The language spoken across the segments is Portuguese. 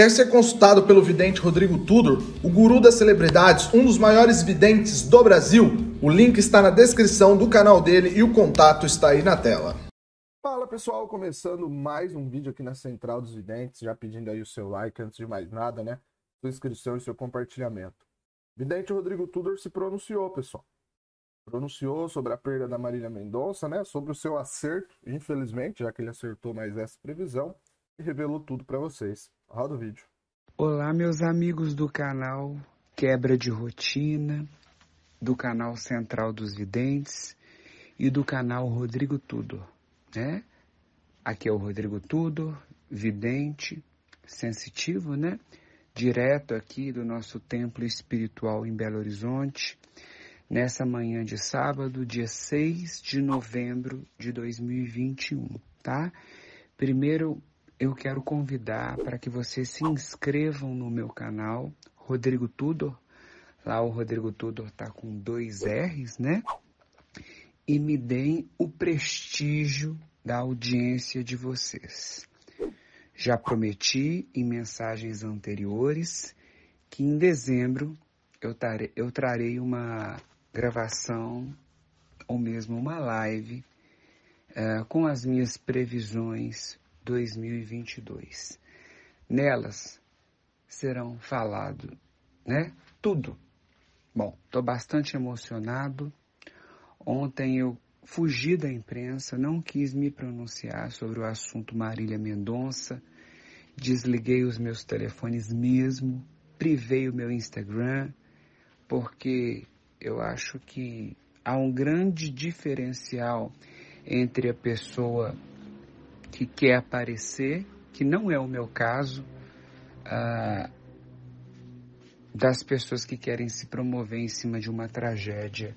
Quer ser consultado pelo vidente Rodrigo Tudor, o guru das celebridades, um dos maiores videntes do Brasil? O link está na descrição do canal dele e o contato está aí na tela. Fala pessoal, começando mais um vídeo aqui na Central dos Videntes, já pedindo aí o seu like antes de mais nada, né? Sua inscrição e seu compartilhamento. Vidente Rodrigo Tudor se pronunciou, pessoal. Pronunciou sobre a perda da Marília Mendonça, né? Sobre o seu acerto, infelizmente, já que ele acertou mais essa previsão, e revelou tudo para vocês. Roda o vídeo. Olá, meus amigos do canal Quebra de Rotina, do canal Central dos Videntes e do canal Rodrigo Tudor, né? Aqui é o Rodrigo Tudor, vidente, sensitivo, né? Direto aqui do nosso templo espiritual em Belo Horizonte, nessa manhã de sábado, dia 6 de novembro de 2021, tá? Primeiro, eu quero convidar para que vocês se inscrevam no meu canal, Rodrigo Tudor. Lá o Rodrigo Tudor está com dois R's, né? E me deem o prestígio da audiência de vocês. Já prometi em mensagens anteriores que em dezembro eu, eu trarei uma gravação ou mesmo uma live uh, com as minhas previsões 2022. Nelas serão falado, né? Tudo. Bom, estou bastante emocionado. Ontem eu fugi da imprensa, não quis me pronunciar sobre o assunto Marília Mendonça, desliguei os meus telefones mesmo, privei o meu Instagram, porque eu acho que há um grande diferencial entre a pessoa que quer aparecer, que não é o meu caso, ah, das pessoas que querem se promover em cima de uma tragédia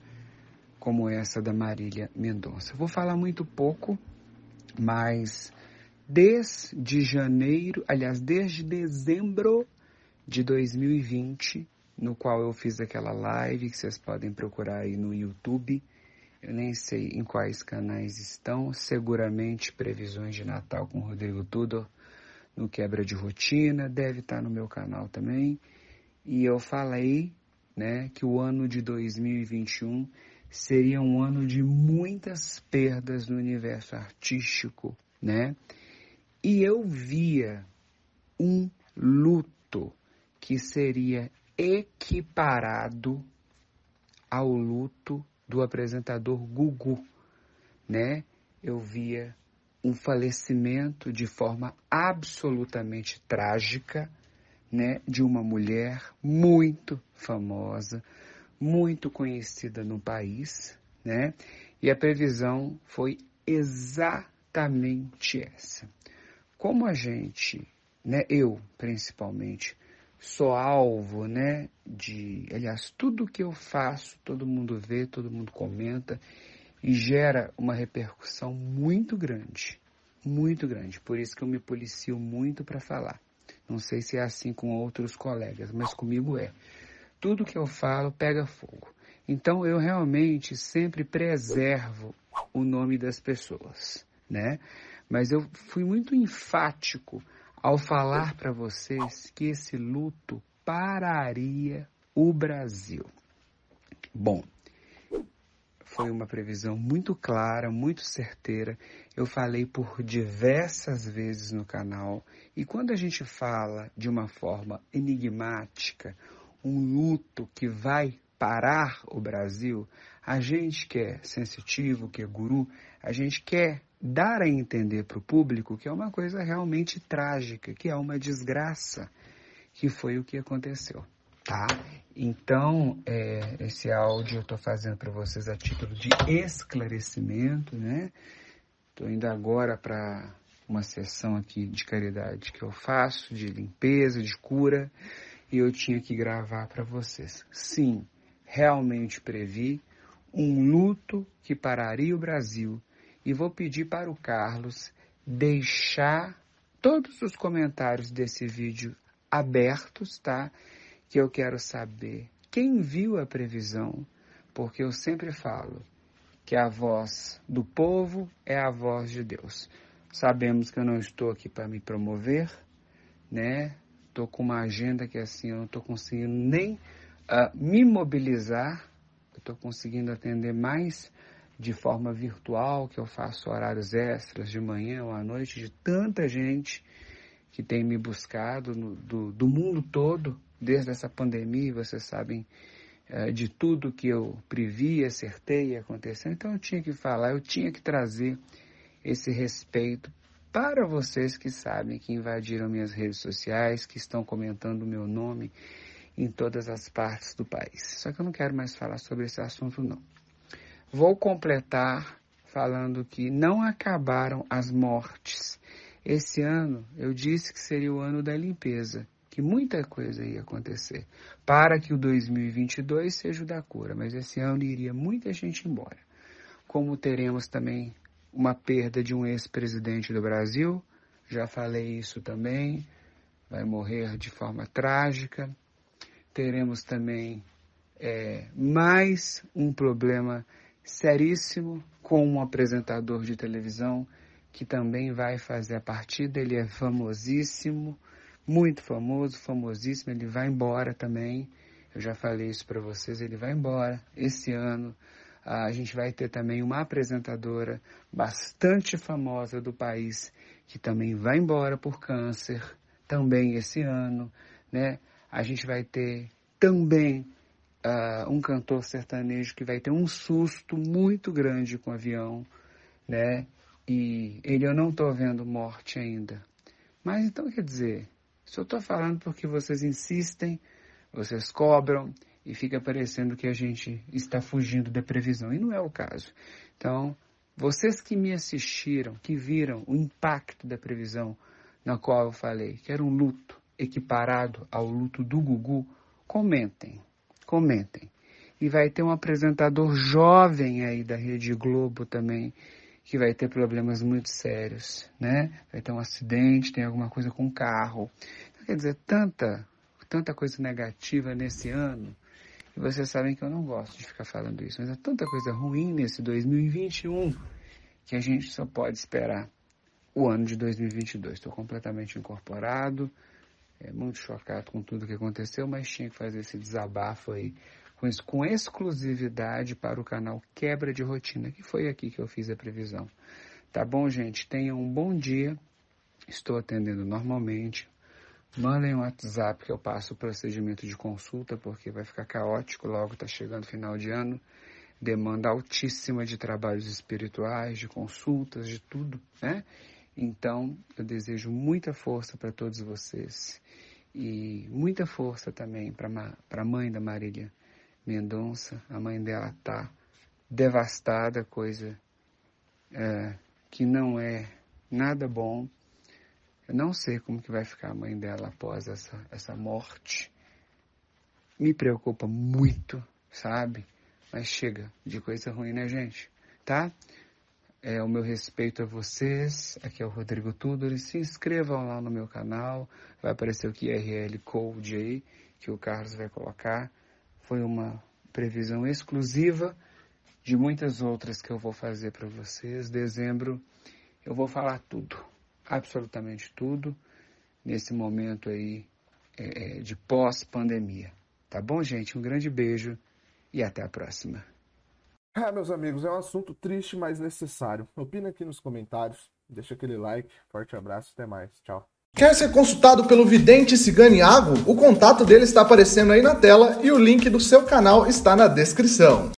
como essa da Marília Mendonça. Vou falar muito pouco, mas desde janeiro, aliás, desde dezembro de 2020, no qual eu fiz aquela live que vocês podem procurar aí no YouTube, eu nem sei em quais canais estão, seguramente previsões de Natal com Rodrigo Tudor no Quebra de Rotina, deve estar no meu canal também. E eu falei, né, que o ano de 2021 seria um ano de muitas perdas no universo artístico, né? E eu via um luto que seria equiparado ao luto do apresentador Gugu, né? Eu via um falecimento de forma absolutamente trágica, né, de uma mulher muito famosa, muito conhecida no país, né? E a previsão foi exatamente essa. Como a gente, né, eu principalmente, sou alvo, né, de, aliás, tudo que eu faço, todo mundo vê, todo mundo comenta e gera uma repercussão muito grande, muito grande. Por isso que eu me policio muito para falar. Não sei se é assim com outros colegas, mas comigo é. Tudo que eu falo pega fogo. Então eu realmente sempre preservo o nome das pessoas, né? Mas eu fui muito enfático ao falar para vocês que esse luto pararia o Brasil. Bom, foi uma previsão muito clara, muito certeira. Eu falei por diversas vezes no canal. E quando a gente fala de uma forma enigmática, um luto que vai parar o Brasil, a gente que é sensitivo, que é guru, a gente quer dar a entender para o público que é uma coisa realmente trágica, que é uma desgraça, que foi o que aconteceu, tá? Então, é, esse áudio eu estou fazendo para vocês a título de esclarecimento, né? Estou indo agora para uma sessão aqui de caridade que eu faço, de limpeza, de cura, e eu tinha que gravar para vocês. Sim, realmente previ um luto que pararia o Brasil e vou pedir para o Carlos deixar todos os comentários desse vídeo abertos, tá? Que eu quero saber quem viu a previsão, porque eu sempre falo que a voz do povo é a voz de Deus. Sabemos que eu não estou aqui para me promover, né? Estou com uma agenda que assim, eu não estou conseguindo nem uh, me mobilizar. Estou conseguindo atender mais de forma virtual, que eu faço horários extras de manhã ou à noite, de tanta gente que tem me buscado no, do, do mundo todo, desde essa pandemia, vocês sabem uh, de tudo que eu previ, acertei e aconteceu. Então eu tinha que falar, eu tinha que trazer esse respeito para vocês que sabem que invadiram minhas redes sociais, que estão comentando o meu nome em todas as partes do país. Só que eu não quero mais falar sobre esse assunto, não. Vou completar falando que não acabaram as mortes. Esse ano eu disse que seria o ano da limpeza, que muita coisa ia acontecer, para que o 2022 seja o da cura, mas esse ano iria muita gente embora. Como teremos também uma perda de um ex-presidente do Brasil, já falei isso também, vai morrer de forma trágica. Teremos também é, mais um problema seríssimo com um apresentador de televisão que também vai fazer a partida. Ele é famosíssimo, muito famoso, famosíssimo. Ele vai embora também. Eu já falei isso para vocês. Ele vai embora esse ano. A gente vai ter também uma apresentadora bastante famosa do país que também vai embora por câncer, também esse ano, né? A gente vai ter também uh, um cantor sertanejo que vai ter um susto muito grande com o avião, né? E ele eu não estou vendo morte ainda. Mas então quer dizer, se eu estou falando porque vocês insistem, vocês cobram, e fica parecendo que a gente está fugindo da previsão, e não é o caso. Então, vocês que me assistiram, que viram o impacto da previsão na qual eu falei, que era um luto equiparado ao luto do Gugu, comentem, comentem. E vai ter um apresentador jovem aí da Rede Globo também, que vai ter problemas muito sérios, né? Vai ter um acidente, tem alguma coisa com o carro. Então, quer dizer, tanta, tanta coisa negativa nesse ano, e vocês sabem que eu não gosto de ficar falando isso, mas é tanta coisa ruim nesse 2021 que a gente só pode esperar o ano de 2022. Estou completamente incorporado, é, muito chocado com tudo que aconteceu, mas tinha que fazer esse desabafo aí com, com exclusividade para o canal Quebra de Rotina, que foi aqui que eu fiz a previsão. Tá bom, gente? Tenham um bom dia. Estou atendendo normalmente. Mandem um WhatsApp que eu passo o procedimento de consulta, porque vai ficar caótico, logo está chegando final de ano. Demanda altíssima de trabalhos espirituais, de consultas, de tudo, né? Então, eu desejo muita força para todos vocês. E muita força também para a mãe da Marília Mendonça. A mãe dela está devastada, coisa é, que não é nada bom. Eu não sei como que vai ficar a mãe dela após essa, essa morte. Me preocupa muito, sabe? Mas chega de coisa ruim, né, gente? Tá? É, o meu respeito a vocês. Aqui é o Rodrigo Tudor. Se inscrevam lá no meu canal. Vai aparecer o QRL Code aí, que o Carlos vai colocar. Foi uma previsão exclusiva de muitas outras que eu vou fazer para vocês. Dezembro eu vou falar tudo absolutamente tudo nesse momento aí é, é, de pós-pandemia. Tá bom, gente? Um grande beijo e até a próxima. É, meus amigos, é um assunto triste, mas necessário. Opina aqui nos comentários, deixa aquele like, forte abraço, até mais, tchau. Quer ser consultado pelo vidente Ciganiago? O contato dele está aparecendo aí na tela e o link do seu canal está na descrição.